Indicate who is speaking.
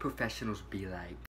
Speaker 1: professionals be like.